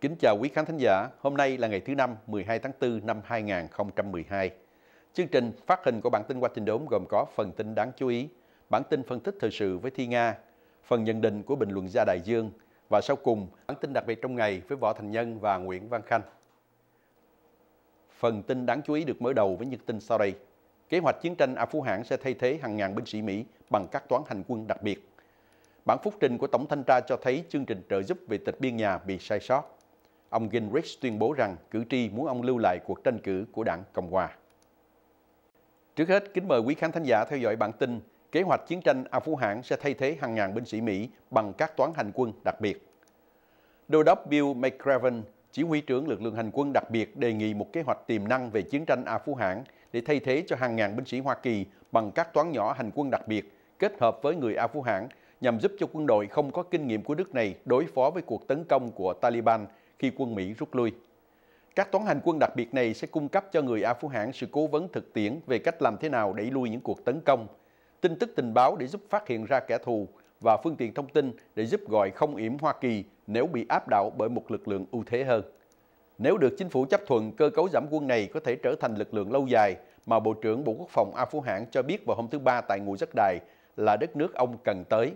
Kính chào quý khán thính giả. Hôm nay là ngày thứ năm, 12 tháng 4 năm 2012. Chương trình phát hình của bản tin qua tin đốm gồm có phần tin đáng chú ý, bản tin phân tích thời sự với Thi Nga, phần nhận định của bình luận gia Đại Dương và sau cùng bản tin đặc biệt trong ngày với Võ Thành Nhân và Nguyễn Văn Khanh. Phần tin đáng chú ý được mở đầu với những tin sau đây. Kế hoạch chiến tranh A Phú hãng sẽ thay thế hàng ngàn binh sĩ Mỹ bằng các toán hành quân đặc biệt. Bản phúc trình của Tổng Thanh tra cho thấy chương trình trợ giúp về tịch biên nhà bị sai sót. Ông Gingrich tuyên bố rằng cử tri muốn ông lưu lại cuộc tranh cử của đảng Cộng Hòa. Trước hết, kính mời quý khán thính giả theo dõi bản tin Kế hoạch chiến tranh A Phú Hãng sẽ thay thế hàng ngàn binh sĩ Mỹ bằng các toán hành quân đặc biệt. Đô đốc Bill McCraven, chỉ huy trưởng lực lượng hành quân đặc biệt đề nghị một kế hoạch tiềm năng về chiến tranh A Phú Hãng để thay thế cho hàng ngàn binh sĩ Hoa Kỳ bằng các toán nhỏ hành quân đặc biệt kết hợp với người A Phú Hãng nhằm giúp cho quân đội không có kinh nghiệm của nước này đối phó với cuộc tấn công của Taliban khi quân Mỹ rút lui. Các toán hành quân đặc biệt này sẽ cung cấp cho người A Phú Hãng sự cố vấn thực tiễn về cách làm thế nào đẩy lui những cuộc tấn công, tin tức tình báo để giúp phát hiện ra kẻ thù và phương tiện thông tin để giúp gọi không yểm Hoa Kỳ nếu bị áp đảo bởi một lực lượng ưu thế hơn. Nếu được chính phủ chấp thuận, cơ cấu giảm quân này có thể trở thành lực lượng lâu dài mà Bộ trưởng Bộ Quốc phòng A Phú Hãng cho biết vào hôm thứ Ba tại Ngũ Giác Đài là đất nước ông cần tới,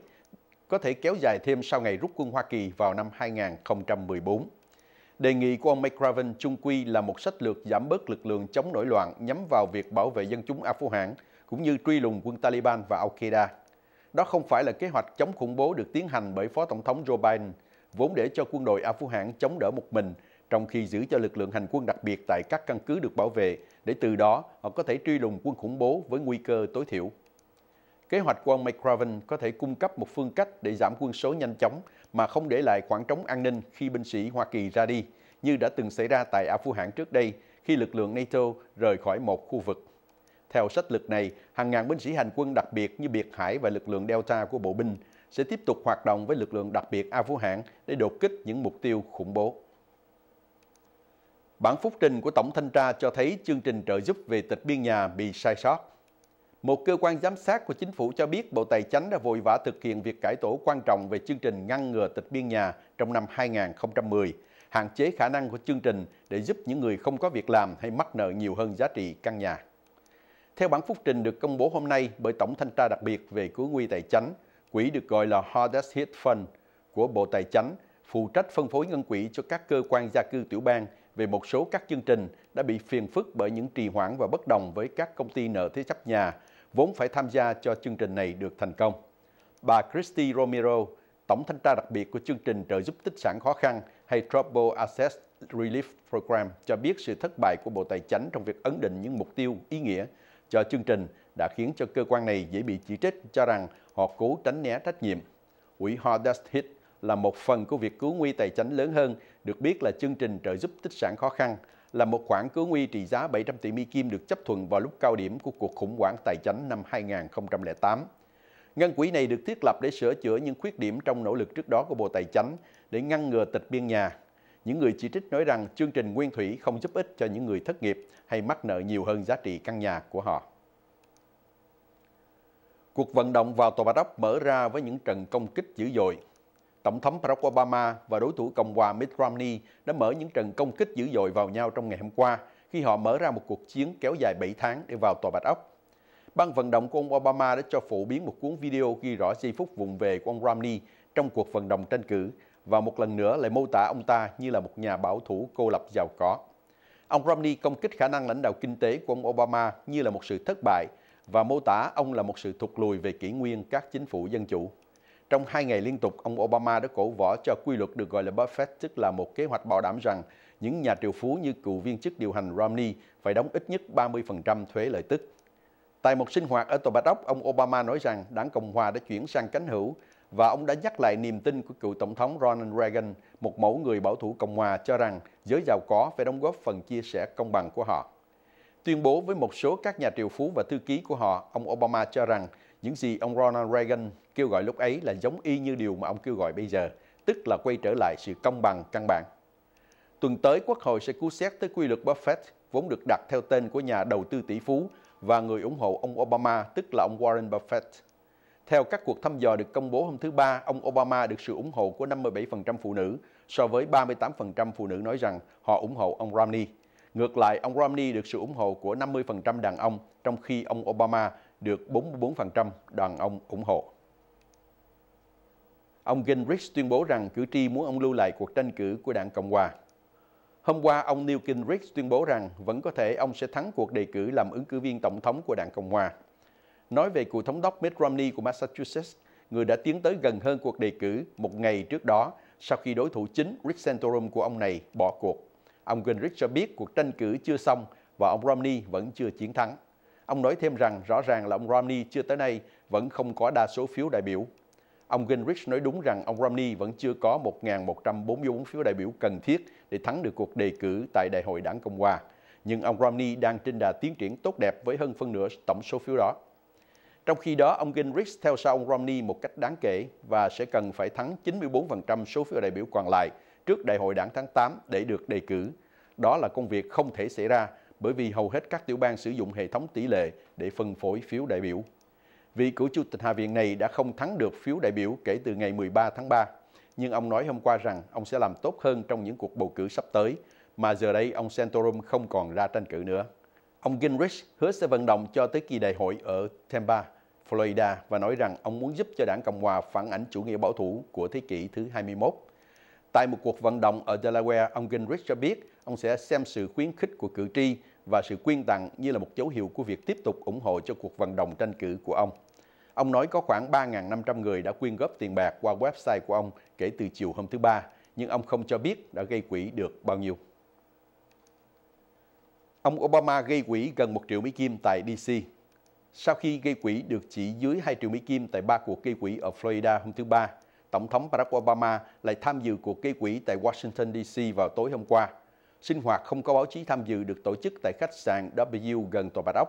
có thể kéo dài thêm sau ngày rút quân Hoa Kỳ vào năm 2014. Đề nghị của ông McRaven chung quy là một sách lược giảm bớt lực lượng chống nổi loạn nhắm vào việc bảo vệ dân chúng Afghan cũng như truy lùng quân Taliban và Al-Qaeda. Đó không phải là kế hoạch chống khủng bố được tiến hành bởi Phó Tổng thống Joe Biden, vốn để cho quân đội Afghan chống đỡ một mình, trong khi giữ cho lực lượng hành quân đặc biệt tại các căn cứ được bảo vệ, để từ đó họ có thể truy lùng quân khủng bố với nguy cơ tối thiểu. Kế hoạch của ông McRaven có thể cung cấp một phương cách để giảm quân số nhanh chóng mà không để lại khoảng trống an ninh khi binh sĩ Hoa Kỳ ra đi, như đã từng xảy ra tại Afghan trước đây khi lực lượng NATO rời khỏi một khu vực. Theo sách lực này, hàng ngàn binh sĩ hành quân đặc biệt như Biệt Hải và lực lượng Delta của bộ binh sẽ tiếp tục hoạt động với lực lượng đặc biệt Afghan để đột kích những mục tiêu khủng bố. Bản phúc trình của Tổng Thanh tra cho thấy chương trình trợ giúp về tịch biên nhà bị sai sót. Một cơ quan giám sát của chính phủ cho biết Bộ Tài chánh đã vội vã thực hiện việc cải tổ quan trọng về chương trình ngăn ngừa tịch biên nhà trong năm 2010, hạn chế khả năng của chương trình để giúp những người không có việc làm hay mắc nợ nhiều hơn giá trị căn nhà. Theo bản phúc trình được công bố hôm nay bởi Tổng Thanh tra đặc biệt về cứu nguy tài chánh, quỹ được gọi là Hardest Hit Fund của Bộ Tài chánh phụ trách phân phối ngân quỹ cho các cơ quan gia cư tiểu bang về một số các chương trình đã bị phiền phức bởi những trì hoãn và bất đồng với các công ty nợ thế chấp nhà vốn phải tham gia cho chương trình này được thành công. Bà Christy Romero, Tổng thanh tra đặc biệt của chương trình trợ giúp tích sản khó khăn hay Trouble Access Relief Program cho biết sự thất bại của Bộ Tài chánh trong việc ấn định những mục tiêu ý nghĩa cho chương trình đã khiến cho cơ quan này dễ bị chỉ trích cho rằng họ cố tránh né trách nhiệm. Quỹ Hardest Hit là một phần của việc cứu nguy tài chánh lớn hơn, được biết là chương trình trợ giúp tích sản khó khăn là một khoản cứu nguy trị giá 700 tỷ Mỹ Kim được chấp thuận vào lúc cao điểm của cuộc khủng hoảng tài chính năm 2008. Ngân quỹ này được thiết lập để sửa chữa những khuyết điểm trong nỗ lực trước đó của Bộ Tài chính để ngăn ngừa tịch biên nhà. Những người chỉ trích nói rằng chương trình Nguyên Thủy không giúp ích cho những người thất nghiệp hay mắc nợ nhiều hơn giá trị căn nhà của họ. Cuộc vận động vào Tòa Bạch Ốc mở ra với những trận công kích dữ dội Tổng thống Barack Obama và đối thủ Cộng hòa Mitt Romney đã mở những trận công kích dữ dội vào nhau trong ngày hôm qua, khi họ mở ra một cuộc chiến kéo dài 7 tháng để vào Tòa Bạch Ốc. Ban vận động của ông Obama đã cho phổ biến một cuốn video ghi rõ giây phút vùng về của ông Romney trong cuộc vận động tranh cử và một lần nữa lại mô tả ông ta như là một nhà bảo thủ cô lập giàu có. Ông Romney công kích khả năng lãnh đạo kinh tế của ông Obama như là một sự thất bại và mô tả ông là một sự thụt lùi về kỷ nguyên các chính phủ dân chủ. Trong hai ngày liên tục, ông Obama đã cổ võ cho quy luật được gọi là Buffett, tức là một kế hoạch bảo đảm rằng những nhà triệu phú như cựu viên chức điều hành Romney phải đóng ít nhất 30% thuế lợi tức. Tại một sinh hoạt ở Tòa Bạch Ốc, ông Obama nói rằng đảng Cộng Hòa đã chuyển sang cánh hữu và ông đã nhắc lại niềm tin của cựu Tổng thống Ronald Reagan, một mẫu người bảo thủ Cộng Hòa cho rằng giới giàu có phải đóng góp phần chia sẻ công bằng của họ. Tuyên bố với một số các nhà triệu phú và thư ký của họ, ông Obama cho rằng những gì ông Ronald Reagan kêu gọi lúc ấy là giống y như điều mà ông kêu gọi bây giờ, tức là quay trở lại sự công bằng căn bản. Tuần tới, Quốc hội sẽ cứu xét tới quy luật Buffett, vốn được đặt theo tên của nhà đầu tư tỷ phú và người ủng hộ ông Obama, tức là ông Warren Buffett. Theo các cuộc thăm dò được công bố hôm thứ Ba, ông Obama được sự ủng hộ của 57% phụ nữ, so với 38% phụ nữ nói rằng họ ủng hộ ông Romney. Ngược lại, ông Romney được sự ủng hộ của 50% đàn ông, trong khi ông Obama được 44% đàn ông ủng hộ. Ông Gingrich tuyên bố rằng cử tri muốn ông lưu lại cuộc tranh cử của đảng Cộng hòa. Hôm qua, ông Newt Gingrich tuyên bố rằng vẫn có thể ông sẽ thắng cuộc đề cử làm ứng cử viên tổng thống của đảng Cộng hòa. Nói về cựu thống đốc Mitt Romney của Massachusetts, người đã tiến tới gần hơn cuộc đề cử một ngày trước đó sau khi đối thủ chính Rick Santorum của ông này bỏ cuộc. Ông Gingrich cho biết cuộc tranh cử chưa xong và ông Romney vẫn chưa chiến thắng. Ông nói thêm rằng rõ ràng là ông Romney chưa tới nay vẫn không có đa số phiếu đại biểu. Ông Gingrich nói đúng rằng ông Romney vẫn chưa có 1.144 phiếu đại biểu cần thiết để thắng được cuộc đề cử tại Đại hội đảng Cộng hòa. Nhưng ông Romney đang trên đà tiến triển tốt đẹp với hơn phân nửa tổng số phiếu đó. Trong khi đó, ông Gingrich theo sau ông Romney một cách đáng kể và sẽ cần phải thắng 94% số phiếu đại biểu còn lại trước Đại hội đảng tháng 8 để được đề cử. Đó là công việc không thể xảy ra bởi vì hầu hết các tiểu bang sử dụng hệ thống tỷ lệ để phân phối phiếu đại biểu. Vị cựu chủ tịch Hạ viện này đã không thắng được phiếu đại biểu kể từ ngày 13 tháng 3, nhưng ông nói hôm qua rằng ông sẽ làm tốt hơn trong những cuộc bầu cử sắp tới, mà giờ đây ông Santorum không còn ra tranh cử nữa. Ông Gingrich hứa sẽ vận động cho tới kỳ đại hội ở Tampa, Florida và nói rằng ông muốn giúp cho đảng Cộng hòa phản ảnh chủ nghĩa bảo thủ của thế kỷ thứ 21. Tại một cuộc vận động ở Delaware, ông Gingrich cho biết ông sẽ xem sự khuyến khích của cử tri và sự quyên tặng như là một dấu hiệu của việc tiếp tục ủng hộ cho cuộc vận động tranh cử của ông. Ông nói có khoảng 3.500 người đã quyên góp tiền bạc qua website của ông kể từ chiều hôm thứ Ba, nhưng ông không cho biết đã gây quỹ được bao nhiêu. Ông Obama gây quỹ gần 1 triệu Mỹ Kim tại DC. Sau khi gây quỹ được chỉ dưới 2 triệu Mỹ Kim tại ba cuộc gây quỹ ở Florida hôm thứ Ba, Tổng thống Barack Obama lại tham dự cuộc gây quỹ tại Washington DC vào tối hôm qua. Sinh hoạt không có báo chí tham dự được tổ chức tại khách sạn W gần Tòa Bạch Ốc.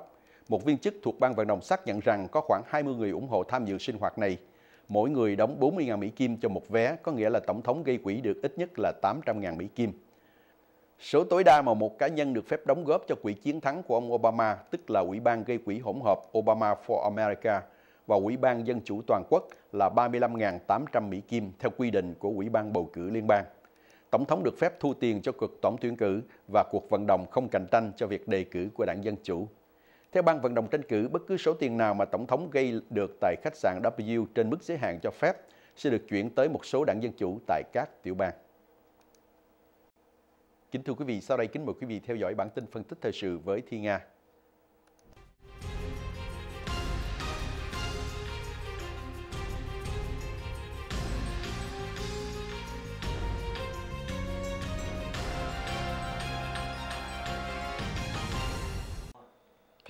Một viên chức thuộc ban vận động xác nhận rằng có khoảng 20 người ủng hộ tham dự sinh hoạt này. Mỗi người đóng 40.000 Mỹ Kim cho một vé, có nghĩa là Tổng thống gây quỹ được ít nhất là 800.000 Mỹ Kim. Số tối đa mà một cá nhân được phép đóng góp cho quỹ chiến thắng của ông Obama, tức là Ủy ban gây quỹ hỗn hợp Obama for America và Ủy ban Dân chủ toàn quốc là 35.800 Mỹ Kim theo quy định của Ủy ban bầu cử liên bang. Tổng thống được phép thu tiền cho cuộc tổng tuyển cử và cuộc vận động không cạnh tranh cho việc đề cử của đảng Dân Chủ. Theo ban vận động tranh cử, bất cứ số tiền nào mà Tổng thống gây được tại khách sạn W trên mức giới hạn cho phép sẽ được chuyển tới một số đảng Dân Chủ tại các tiểu bang. Kính thưa quý vị, sau đây kính mời quý vị theo dõi bản tin phân tích thời sự với Thi Nga.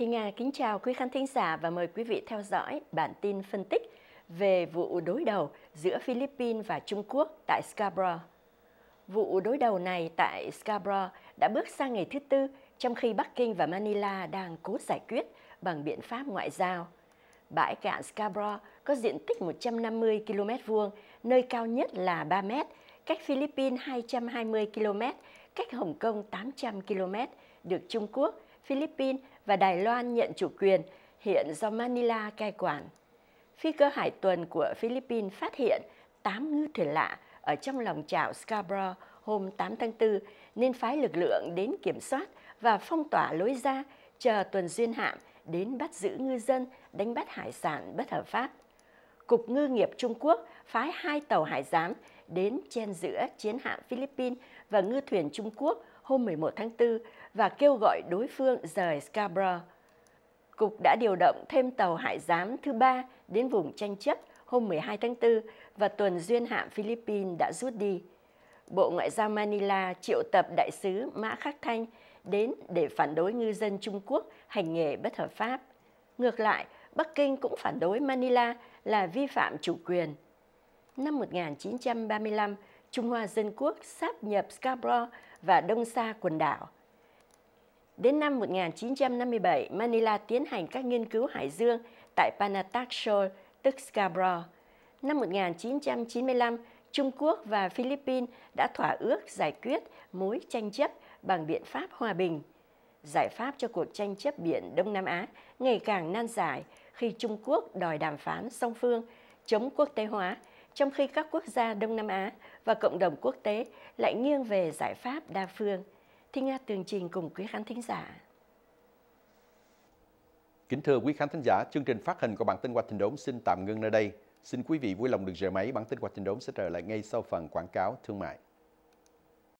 Thi Nga kính chào quý khán thính giả và mời quý vị theo dõi bản tin phân tích về vụ đối đầu giữa Philippines và Trung Quốc tại Scarborough. Vụ đối đầu này tại Scarborough đã bước sang ngày thứ tư trong khi Bắc Kinh và Manila đang cố giải quyết bằng biện pháp ngoại giao. Bãi cạn Scarborough có diện tích 150 km vuông, nơi cao nhất là 3m, cách Philippines 220 km, cách Hồng Kông 800 km, được Trung Quốc, Philippines và Đài Loan nhận chủ quyền, hiện do Manila cai quản. Phi cơ hải tuần của Philippines phát hiện 8 ngư thuyền lạ ở trong lòng chảo Scarborough hôm 8 tháng 4 nên phái lực lượng đến kiểm soát và phong tỏa lối ra chờ tuần duyên hạm đến bắt giữ ngư dân đánh bắt hải sản bất hợp pháp. Cục Ngư nghiệp Trung Quốc phái hai tàu hải giám đến chen giữa chiến hạm Philippines và ngư thuyền Trung Quốc hôm 11 tháng 4 và kêu gọi đối phương rời Scarborough. Cục đã điều động thêm tàu hải giám thứ ba đến vùng tranh chấp hôm 12 tháng 4 và tuần duyên hạm Philippines đã rút đi. Bộ Ngoại giao Manila triệu tập đại sứ Mã Khắc Thanh đến để phản đối ngư dân Trung Quốc hành nghề bất hợp pháp. Ngược lại, Bắc Kinh cũng phản đối Manila là vi phạm chủ quyền. Năm 1935, Trung Hoa Dân Quốc sáp nhập Scarborough và Đông Sa quần đảo. Đến năm 1957, Manila tiến hành các nghiên cứu hải dương tại Panatac Shoal, tức Scarborough. Năm 1995, Trung Quốc và Philippines đã thỏa ước giải quyết mối tranh chấp bằng biện pháp hòa bình. Giải pháp cho cuộc tranh chấp biển Đông Nam Á ngày càng nan giải khi Trung Quốc đòi đàm phán song phương chống quốc tế hóa trong khi các quốc gia Đông Nam Á và cộng đồng quốc tế lại nghiêng về giải pháp đa phương. Thi Nga tường trình cùng quý khán thính giả. Kính thưa quý khán thính giả, chương trình phát hình của bản tin qua trình đốn xin tạm ngưng nơi đây. Xin quý vị vui lòng đừng rời máy, bản tin qua trình đốn sẽ trở lại ngay sau phần quảng cáo thương mại.